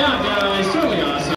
Yeah, guys.